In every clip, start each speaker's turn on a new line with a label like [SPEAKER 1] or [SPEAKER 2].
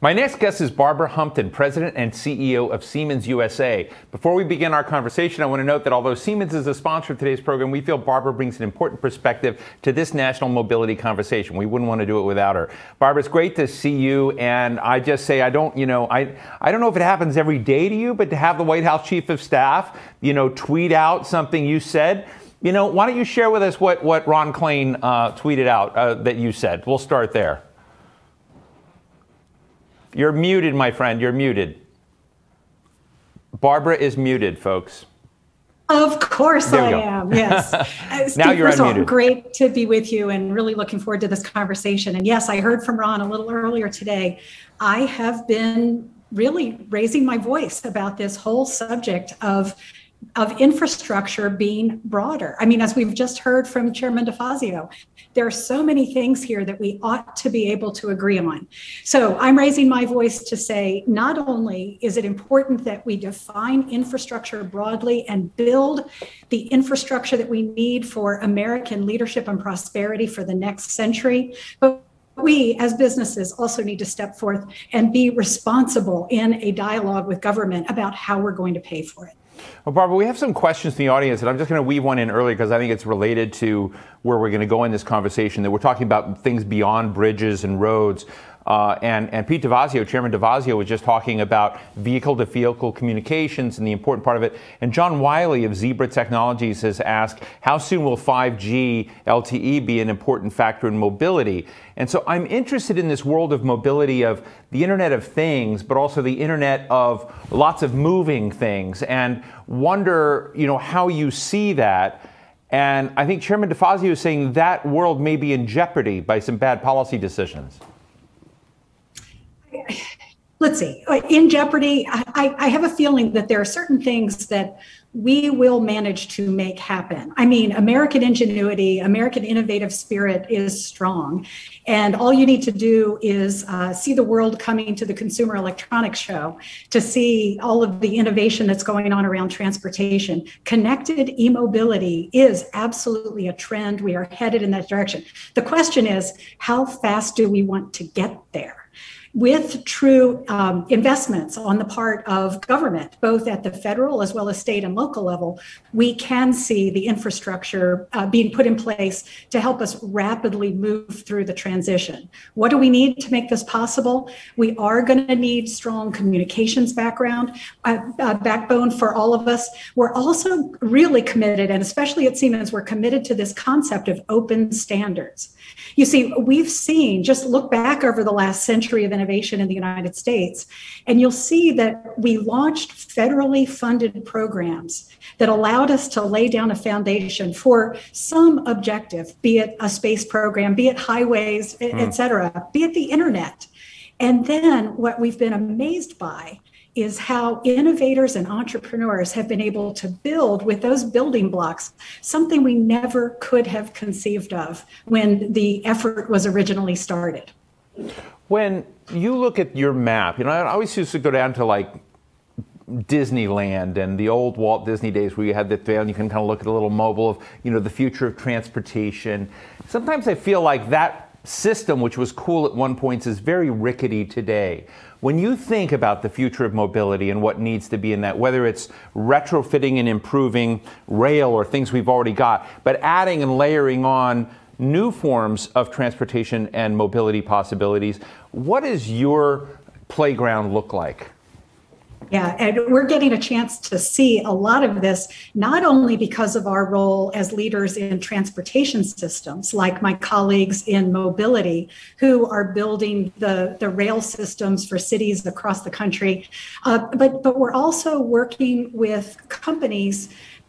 [SPEAKER 1] My next guest is Barbara Humpton, President and CEO of Siemens USA. Before we begin our conversation, I want to note that although Siemens is a sponsor of today's program, we feel Barbara brings an important perspective to this national mobility conversation. We wouldn't want to do it without her. Barbara, it's great to see you, and I just say I don't, you know, I I don't know if it happens every day to you, but to have the White House Chief of Staff, you know, tweet out something you said. You know, why don't you share with us what, what Ron Klain uh, tweeted out uh, that you said? We'll start there. You're muted, my friend. You're muted. Barbara is muted, folks.
[SPEAKER 2] Of course I am. Yes.
[SPEAKER 1] Uh, now you're
[SPEAKER 2] first
[SPEAKER 1] unmuted.
[SPEAKER 2] All, great to be with you and really looking forward to this conversation. And yes, I heard from Ron a little earlier today. I have been really raising my voice about this whole subject of of infrastructure being broader. I mean, as we've just heard from Chairman DeFazio, there are so many things here that we ought to be able to agree on. So I'm raising my voice to say not only is it important that we define infrastructure broadly and build the infrastructure that we need for American leadership and prosperity for the next century, but we as businesses also need to step forth and be responsible in a dialogue with government about how we're going to pay for it.
[SPEAKER 1] Well, Barbara, we have some questions in the audience, and I'm just going to weave one in early because I think it's related to where we're going to go in this conversation. That we're talking about things beyond bridges and roads. Uh, and, and Pete DeFazio, Chairman DeFazio, was just talking about vehicle to vehicle communications and the important part of it. And John Wiley of Zebra Technologies has asked, how soon will 5G LTE be an important factor in mobility? And so I'm interested in this world of mobility of the Internet of Things, but also the Internet of lots of moving things, and wonder, you know, how you see that. And I think Chairman DeFazio is saying that world may be in jeopardy by some bad policy decisions
[SPEAKER 2] let's see, in jeopardy, I, I, have a feeling that there are certain things that we will manage to make happen. I mean, American ingenuity, American innovative spirit is strong. And all you need to do is uh, see the world coming to the Consumer Electronics Show to see all of the innovation that's going on around transportation. Connected e mobility is absolutely a trend. We are headed in that direction. The question is, how fast do we want to get there? With true um, investments on the part of government, both at the federal as well as state and local level, we can see the infrastructure uh, being put in place to help us rapidly move through the transition. What do we need to make this possible? We are going to need strong communications background, uh, uh, backbone for all of us. We're also really committed, and especially at Siemens, we're committed to this concept of open standards. You see, we've seen, just look back over the last century of innovation in the United States, and you'll see that we launched federally funded programs that allowed us to lay down a foundation for some objective, be it a space program, be it highways, mm. et cetera, be it the internet. And then what we've been amazed by is how innovators and entrepreneurs have been able to build with those building blocks something we never could have conceived of when the effort was originally started.
[SPEAKER 1] When you look at your map, you know, I always used to go down to like Disneyland and the old Walt Disney days where you had the and you can kind of look at a little mobile of, you know, the future of transportation. Sometimes I feel like that system, which was cool at one point, is very rickety today. When you think about the future of mobility and what needs to be in that, whether it's retrofitting and improving rail or things we've already got, but adding and layering on new forms of transportation and mobility possibilities, what does your playground look like?
[SPEAKER 2] Yeah, and we're getting a chance to see a lot of this, not only because of our role as leaders in transportation systems, like my colleagues in mobility, who are building the, the rail systems for cities across the country, uh, but, but we're also working with companies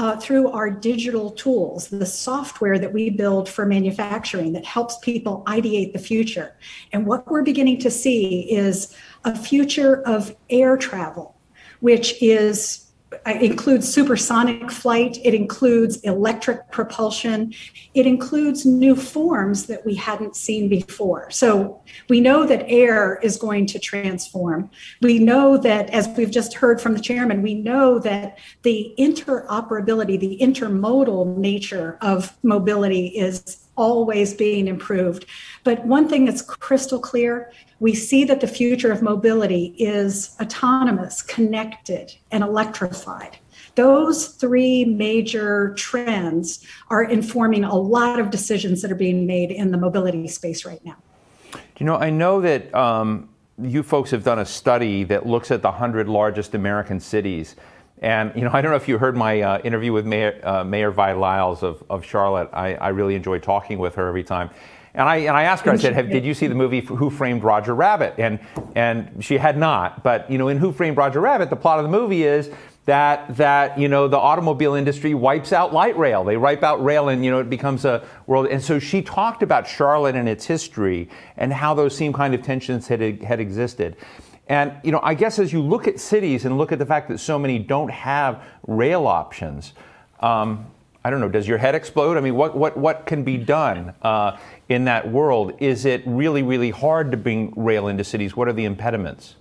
[SPEAKER 2] uh, through our digital tools, the software that we build for manufacturing that helps people ideate the future. And what we're beginning to see is a future of air travel which is includes supersonic flight, it includes electric propulsion, it includes new forms that we hadn't seen before. So we know that air is going to transform. We know that, as we've just heard from the chairman, we know that the interoperability, the intermodal nature of mobility is always being improved. But one thing that's crystal clear we see that the future of mobility is autonomous, connected, and electrified. Those three major trends are informing a lot of decisions that are being made in the mobility space right now.
[SPEAKER 1] You know, I know that um, you folks have done a study that looks at the 100 largest American cities. And, you know, I don't know if you heard my uh, interview with Mayor, uh, Mayor Vi Lyles of, of Charlotte. I, I really enjoy talking with her every time. And I, and I asked her, I said, did you see the movie Who Framed Roger Rabbit? And, and she had not. But, you know, in Who Framed Roger Rabbit, the plot of the movie is that, that, you know, the automobile industry wipes out light rail. They wipe out rail and, you know, it becomes a world. And so she talked about Charlotte and its history and how those same kind of tensions had, had existed. And, you know, I guess as you look at cities and look at the fact that so many don't have rail options, um, I don't know, does your head explode? I mean, what, what, what can be done uh, in that world? Is it really, really hard to bring rail into cities? What are the impediments?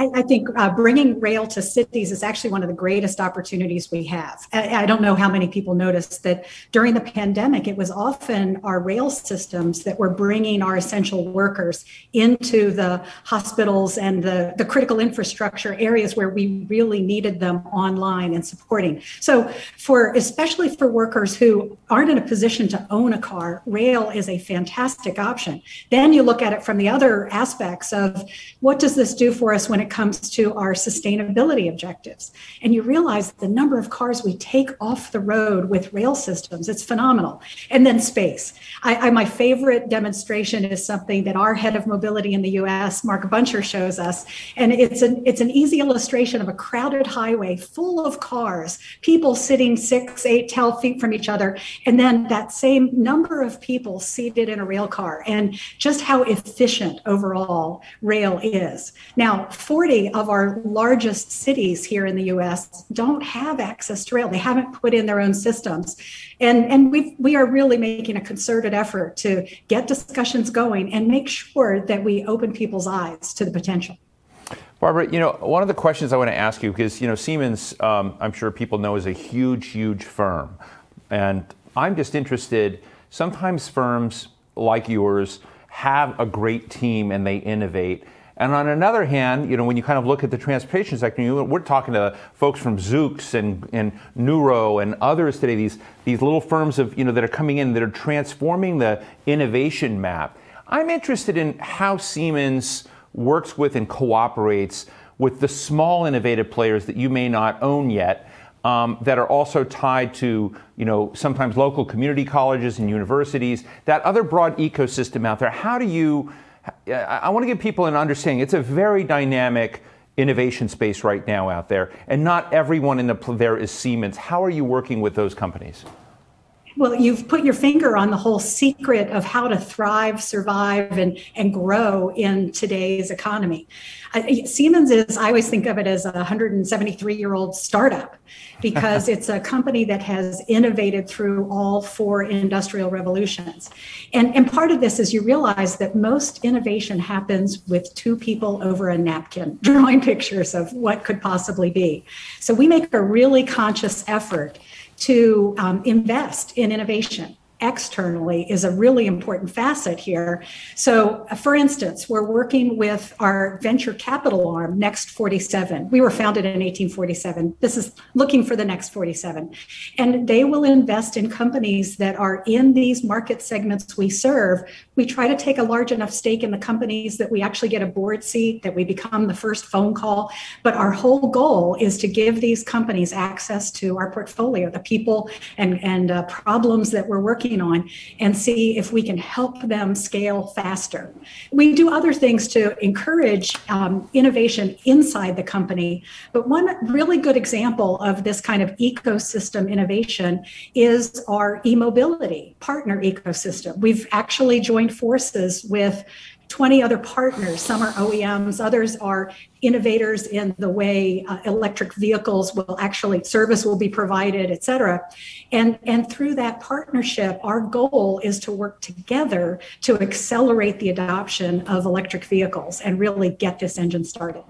[SPEAKER 2] I, I think uh, bringing rail to cities is actually one of the greatest opportunities we have. I, I, don't know how many people noticed that during the pandemic, it was often our rail systems that were bringing our essential workers into the hospitals and the, the critical infrastructure areas where we really needed them online and supporting. So, for especially for workers who aren't in a position to own a car, rail is a fantastic option. Then you look at it from the other aspects of what does this do for us when it comes to our sustainability objectives. And you realize the number of cars we take off the road with rail systems, it's phenomenal. And then space. I, I, my favorite demonstration is something that our head of mobility in the US, Mark Buncher, shows us. And it's an, it's an easy illustration of a crowded highway full of cars, people sitting six, eight, 12 feet from each other, and then that same number of people seated in a rail car, and just how efficient overall rail is. Now, 40 of our largest cities here in the US don't have access to rail. They haven't put in their own systems. And, and we we are really making a concerted effort to get discussions going and make sure that we open people's eyes to the potential.
[SPEAKER 1] Barbara, you know, one of the questions I want to ask you, because, you know, Siemens, um, I'm sure people know, is a huge, huge firm. And I'm just interested, sometimes firms like yours have a great team and they innovate. And on another hand, you know, when you kind of look at the transportation sector, you, we're talking to folks from Zoox and, and Nuro and others today, these, these little firms of, you know, that are coming in that are transforming the innovation map. I'm interested in how Siemens works with and cooperates with the small innovative players that you may not own yet, um, that are also tied to, you know, sometimes local community colleges and universities, that other broad ecosystem out there. How do you I want to give people an understanding. It's a very dynamic innovation space right now out there, and not everyone in the, there is Siemens. How are you working with those companies?
[SPEAKER 2] Well, you've put your finger on the whole secret of how to thrive, survive, and, and grow in today's economy. Siemens is, I always think of it as a 173 year old startup because it's a company that has innovated through all four industrial revolutions. And, and part of this is you realize that most innovation happens with two people over a napkin drawing pictures of what could possibly be. So we make a really conscious effort to um, invest in innovation externally is a really important facet here. So, uh, for instance, we're working with our venture capital arm, Next 47. We were founded in 1847. This is looking for the next 47. And they will invest in companies that are in these market segments we serve. We try to take a large enough stake in the companies that we actually get a board seat, that we become the first phone call. But our whole goal is to give these companies access to our portfolio, the people and, and uh, problems that we're working working on and see if we can help them scale faster. We do other things to encourage um, innovation inside the company, but one really good example of this kind of ecosystem innovation is our e-mobility partner ecosystem. We've actually joined forces with 20 other partners. Some are OEMs, others are innovators in the way uh, electric vehicles will actually service will be provided, et cetera. And, and through that partnership, our goal is to work together to accelerate the adoption of electric vehicles and really get this engine started.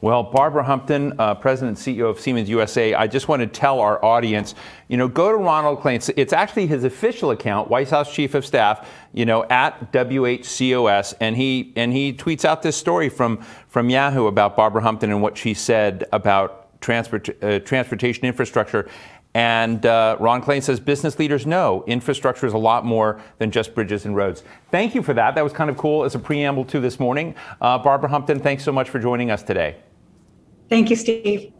[SPEAKER 1] Well, Barbara Humpton, uh, President and CEO of Siemens USA, I just want to tell our audience, you know, go to Ronald Klain. It's actually his official account, White House Chief of Staff, you know, at WHCOS, and he and he tweets out this story from from Yahoo about Barbara Humpton and what she said about transport, uh, transportation infrastructure. And uh, Ron Klain says business leaders know infrastructure is a lot more than just bridges and roads. Thank you for that. That was kind of cool as a preamble to this morning. Uh, Barbara Humpton, thanks so much for joining us today.
[SPEAKER 2] Thank you, Steve.